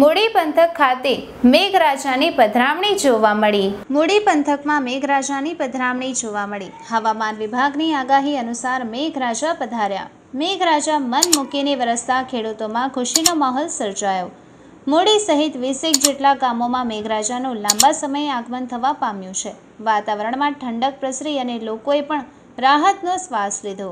મૂડી પંથક ખાતે મેઘરાજાની પધરામણી જોવા મળી. મૂડી પંથકમાં મેઘરાજાની પધરામણી જોવા મળી. હવામાન વિભાગની આગાહી અનુસાર મેઘરાજા પધાર્યા. મેઘરાજા મન મૂકીને વરસતા ખેડૂતોમાં ખુશીનો માહોલ સર્જાયો. મૂડી સહિત વીસેક જેટલા ગામોમાં મેઘરાજાનું લાંબા સમયે આગમન થવા પામ્યું છે. વાતાવરણમાં ઠંડક પ્રસરી અને લોકોએ પણ રાહતનો શ્વાસ લીધો.